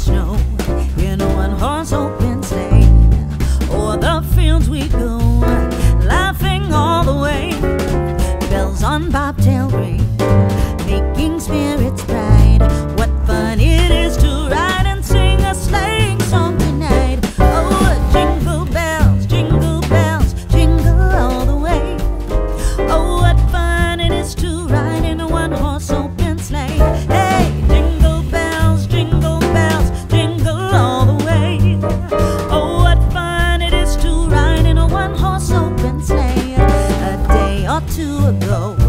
snow in one horse open sleigh. Oh, O'er the fields we go, laughing all the way. Bells on bobtail ring. two ago.